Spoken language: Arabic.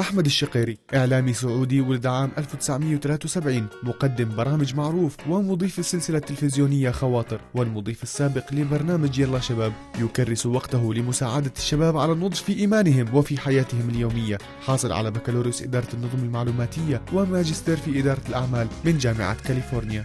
أحمد الشقيري إعلامي سعودي ولد عام 1973 مقدم برامج معروف ومضيف السلسلة التلفزيونية خواطر والمضيف السابق لبرنامج يلا شباب يكرس وقته لمساعدة الشباب على النضج في إيمانهم وفي حياتهم اليومية حاصل على بكالوريوس إدارة النظم المعلوماتية وماجستير في إدارة الأعمال من جامعة كاليفورنيا.